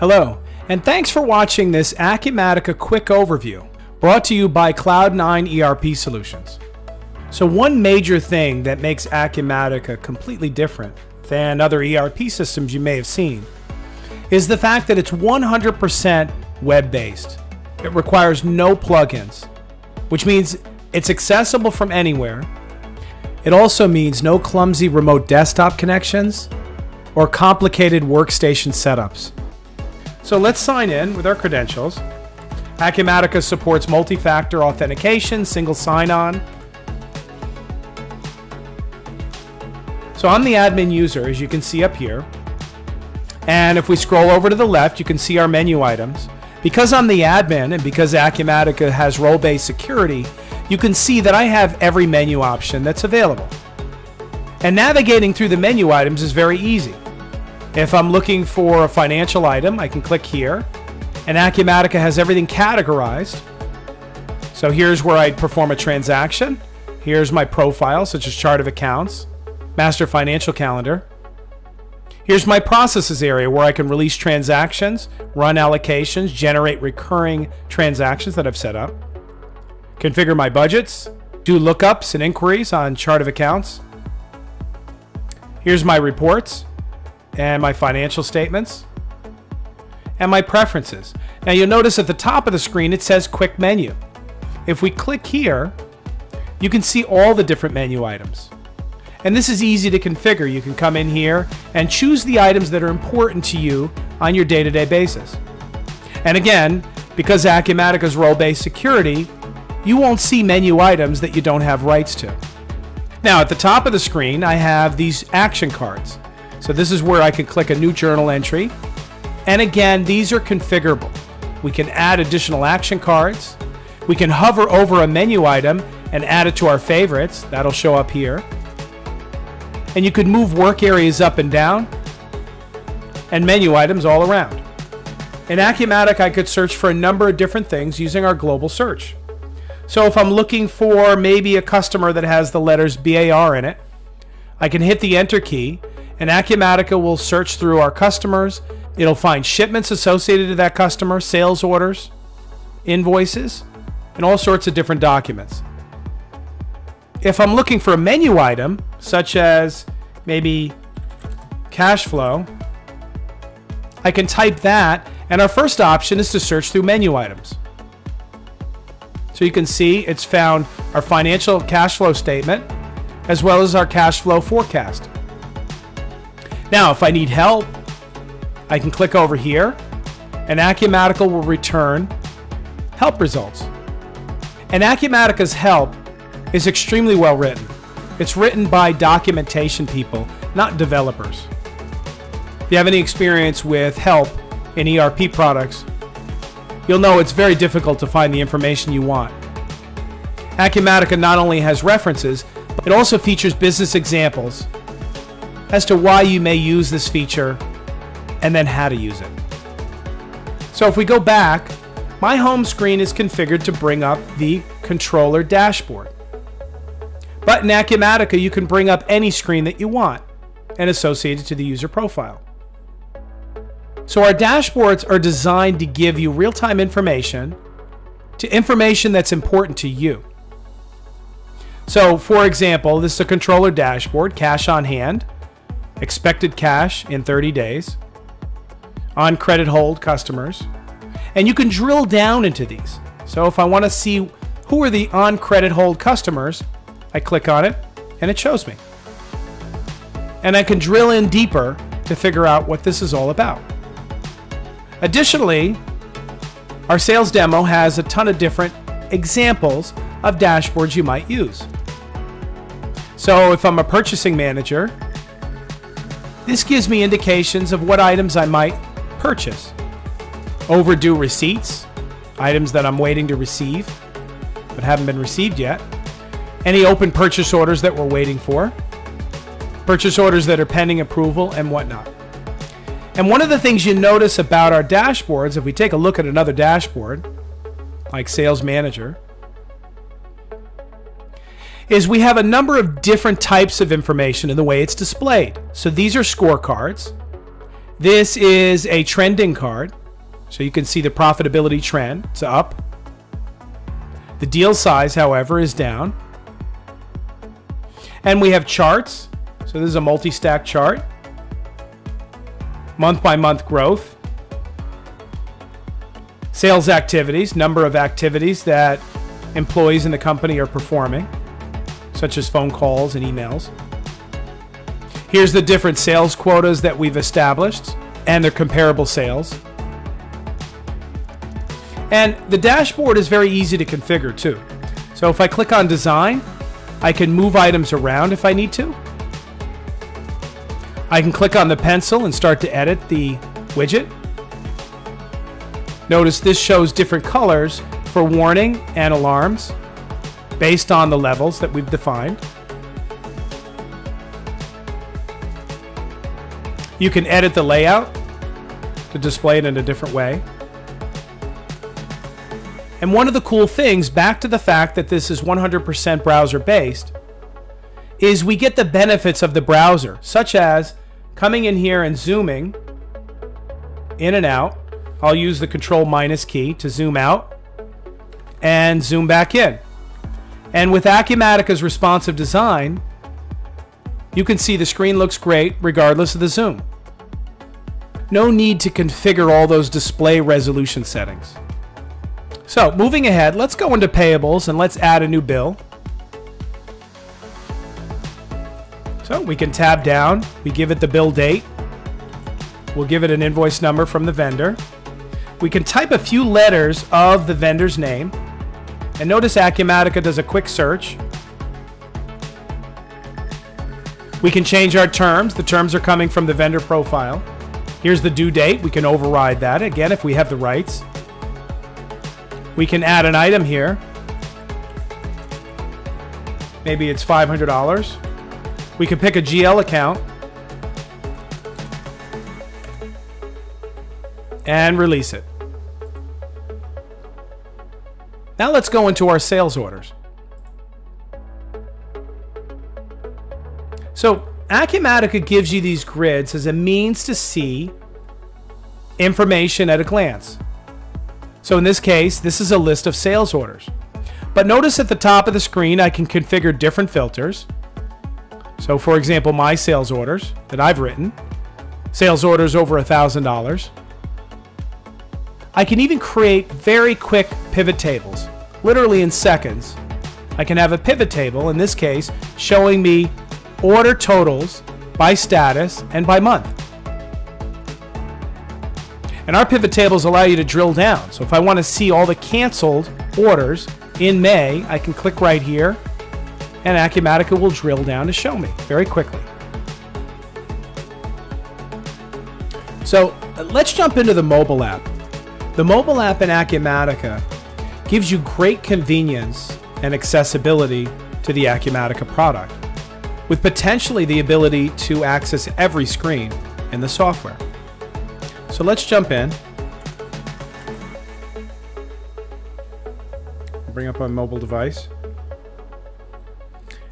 Hello, and thanks for watching this Acumatica quick overview brought to you by Cloud9 ERP Solutions. So one major thing that makes Acumatica completely different than other ERP systems you may have seen is the fact that it's 100% web-based. It requires no plugins, which means it's accessible from anywhere. It also means no clumsy remote desktop connections or complicated workstation setups. So let's sign in with our credentials. Acumatica supports multi-factor authentication, single sign-on. So I'm the admin user, as you can see up here. And if we scroll over to the left, you can see our menu items. Because I'm the admin and because Acumatica has role-based security, you can see that I have every menu option that's available. And navigating through the menu items is very easy. If I'm looking for a financial item, I can click here, and Acumatica has everything categorized. So here's where I'd perform a transaction. Here's my profile, such as chart of accounts, master financial calendar. Here's my processes area where I can release transactions, run allocations, generate recurring transactions that I've set up, configure my budgets, do lookups and inquiries on chart of accounts. Here's my reports and my financial statements and my preferences. Now you'll notice at the top of the screen it says quick menu. If we click here, you can see all the different menu items. And this is easy to configure. You can come in here and choose the items that are important to you on your day-to-day -day basis. And again, because Acumatica's role-based security, you won't see menu items that you don't have rights to. Now, at the top of the screen, I have these action cards. So this is where I can click a new journal entry. And again, these are configurable. We can add additional action cards. We can hover over a menu item and add it to our favorites. That'll show up here. And you could move work areas up and down and menu items all around. In Acumatica, I could search for a number of different things using our global search. So if I'm looking for maybe a customer that has the letters BAR in it, I can hit the enter key and Acumatica will search through our customers. It'll find shipments associated to that customer, sales orders, invoices, and all sorts of different documents. If I'm looking for a menu item, such as maybe cash flow, I can type that, and our first option is to search through menu items. So you can see it's found our financial cash flow statement, as well as our cash flow forecast. Now, if I need help, I can click over here and Acumatica will return help results. And Acumatica's help is extremely well written. It's written by documentation people, not developers. If you have any experience with help in ERP products, you'll know it's very difficult to find the information you want. Acumatica not only has references, but it also features business examples as to why you may use this feature and then how to use it. So if we go back, my home screen is configured to bring up the controller dashboard. But in Acumatica, you can bring up any screen that you want and associate it to the user profile. So our dashboards are designed to give you real-time information to information that's important to you. So for example, this is a controller dashboard, cash on hand expected cash in 30 days, on credit hold customers, and you can drill down into these. So if I want to see who are the on credit hold customers, I click on it and it shows me. And I can drill in deeper to figure out what this is all about. Additionally, our sales demo has a ton of different examples of dashboards you might use. So if I'm a purchasing manager, this gives me indications of what items I might purchase. Overdue receipts, items that I'm waiting to receive but haven't been received yet. Any open purchase orders that we're waiting for. Purchase orders that are pending approval and whatnot. And one of the things you notice about our dashboards, if we take a look at another dashboard, like Sales Manager, is we have a number of different types of information in the way it's displayed. So these are scorecards. This is a trending card. So you can see the profitability trend. It's up. The deal size, however, is down. And we have charts. So this is a multi-stack chart. Month by month growth. Sales activities, number of activities that employees in the company are performing, such as phone calls and emails. Here's the different sales quotas that we've established and their comparable sales. And the dashboard is very easy to configure too. So if I click on design, I can move items around if I need to. I can click on the pencil and start to edit the widget. Notice this shows different colors for warning and alarms based on the levels that we've defined. You can edit the layout to display it in a different way. And one of the cool things, back to the fact that this is 100% browser based, is we get the benefits of the browser, such as coming in here and zooming in and out. I'll use the control minus key to zoom out and zoom back in. And with Acumatica's responsive design, you can see the screen looks great regardless of the zoom. No need to configure all those display resolution settings. So moving ahead, let's go into payables and let's add a new bill. So we can tab down, we give it the bill date. We'll give it an invoice number from the vendor. We can type a few letters of the vendor's name. And notice Acumatica does a quick search. We can change our terms. The terms are coming from the vendor profile. Here's the due date. We can override that, again, if we have the rights. We can add an item here. Maybe it's $500. We can pick a GL account. And release it. Now let's go into our sales orders. So Acumatica gives you these grids as a means to see information at a glance. So in this case, this is a list of sales orders. But notice at the top of the screen, I can configure different filters. So for example, my sales orders that I've written, sales orders over $1,000. I can even create very quick pivot tables, literally in seconds. I can have a pivot table, in this case, showing me order totals by status and by month. And our pivot tables allow you to drill down. So if I want to see all the canceled orders in May, I can click right here and Acumatica will drill down to show me very quickly. So uh, let's jump into the mobile app. The mobile app in Acumatica gives you great convenience and accessibility to the Acumatica product, with potentially the ability to access every screen in the software. So let's jump in. Bring up my mobile device.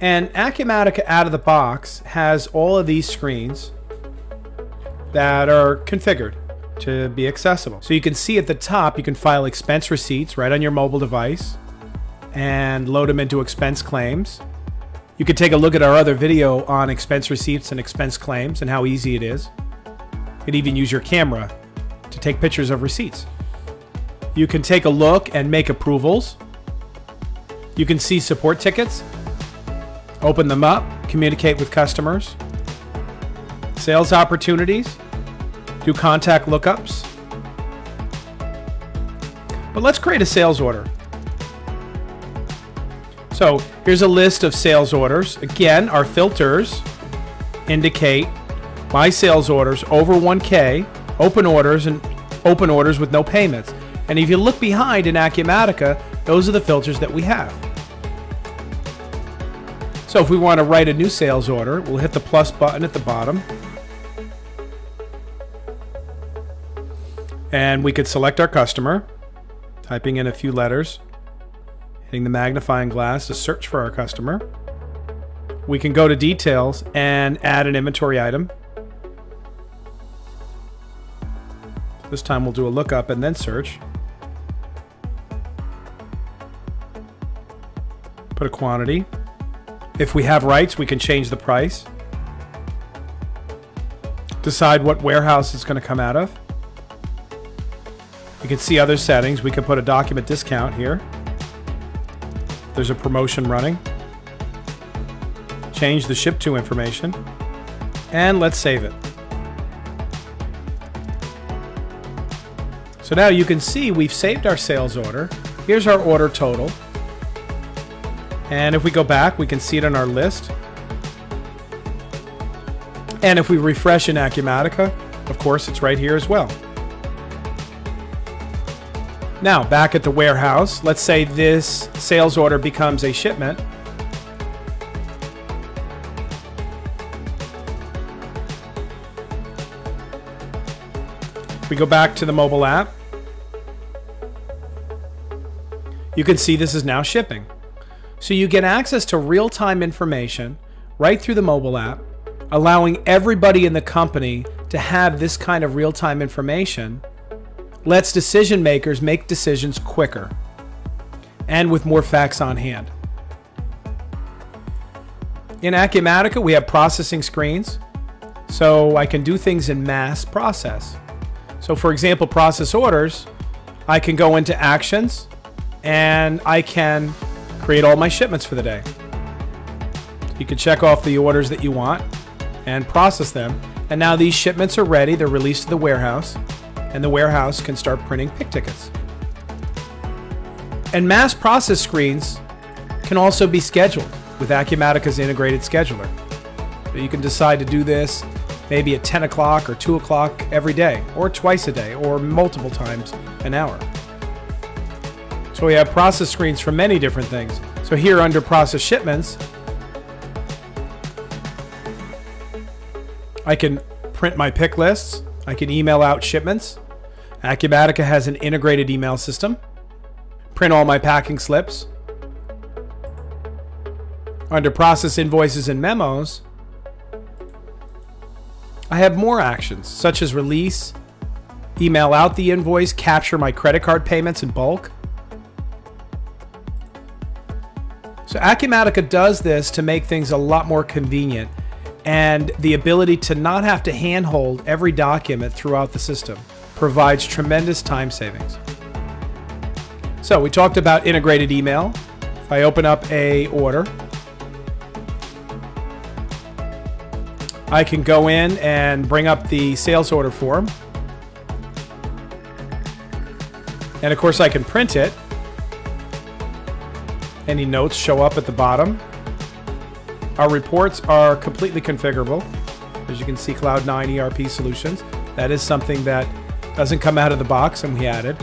And Acumatica out of the box has all of these screens that are configured to be accessible. So you can see at the top, you can file expense receipts right on your mobile device and load them into expense claims. You can take a look at our other video on expense receipts and expense claims and how easy it is. You can even use your camera to take pictures of receipts. You can take a look and make approvals. You can see support tickets, open them up, communicate with customers, sales opportunities, do contact lookups. But let's create a sales order. So here's a list of sales orders. Again, our filters indicate my sales orders over 1K, open orders, and open orders with no payments. And if you look behind in Acumatica, those are the filters that we have. So if we want to write a new sales order, we'll hit the plus button at the bottom. And we could select our customer, typing in a few letters, hitting the magnifying glass to search for our customer. We can go to details and add an inventory item. This time we'll do a lookup and then search. Put a quantity. If we have rights, we can change the price. Decide what warehouse it's going to come out of. Can see other settings. We can put a document discount here. There's a promotion running. Change the ship to information. And let's save it. So now you can see we've saved our sales order. Here's our order total. And if we go back, we can see it on our list. And if we refresh in Acumatica, of course, it's right here as well. Now, back at the warehouse, let's say this sales order becomes a shipment. We go back to the mobile app. You can see this is now shipping. So you get access to real-time information right through the mobile app, allowing everybody in the company to have this kind of real-time information lets decision makers make decisions quicker and with more facts on hand. In Acumatica, we have processing screens, so I can do things in mass process. So for example, process orders, I can go into actions and I can create all my shipments for the day. You can check off the orders that you want and process them. And now these shipments are ready. They're released to the warehouse and the warehouse can start printing pick tickets. And mass process screens can also be scheduled with Acumatica's integrated scheduler. So you can decide to do this maybe at 10 o'clock or 2 o'clock every day, or twice a day, or multiple times an hour. So we have process screens for many different things. So here under process shipments, I can print my pick lists. I can email out shipments. Acumatica has an integrated email system. Print all my packing slips. Under process invoices and memos, I have more actions such as release, email out the invoice, capture my credit card payments in bulk, So Acumatica does this to make things a lot more convenient and the ability to not have to handhold every document throughout the system provides tremendous time savings. So we talked about integrated email. If I open up a order, I can go in and bring up the sales order form. And of course I can print it any notes show up at the bottom. Our reports are completely configurable. As you can see, Cloud9 ERP Solutions. That is something that doesn't come out of the box and we added.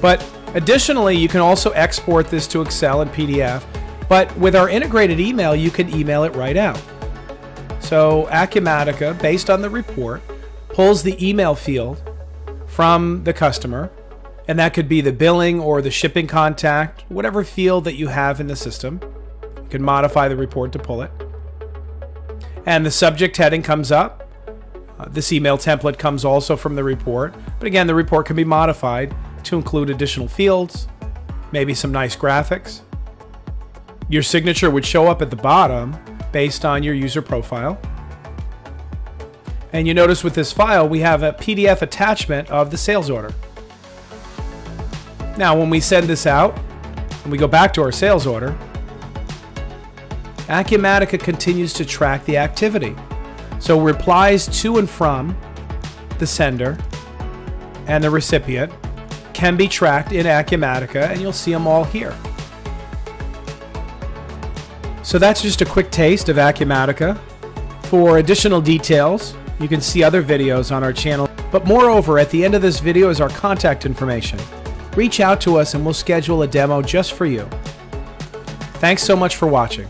But additionally, you can also export this to Excel and PDF. But with our integrated email, you can email it right out. So Acumatica, based on the report, pulls the email field from the customer and that could be the billing or the shipping contact, whatever field that you have in the system. You can modify the report to pull it. And the subject heading comes up. Uh, this email template comes also from the report. But again, the report can be modified to include additional fields, maybe some nice graphics. Your signature would show up at the bottom based on your user profile. And you notice with this file, we have a PDF attachment of the sales order. Now, when we send this out and we go back to our sales order, Acumatica continues to track the activity. So replies to and from the sender and the recipient can be tracked in Acumatica and you'll see them all here. So that's just a quick taste of Acumatica. For additional details, you can see other videos on our channel. But moreover, at the end of this video is our contact information reach out to us and we'll schedule a demo just for you. Thanks so much for watching.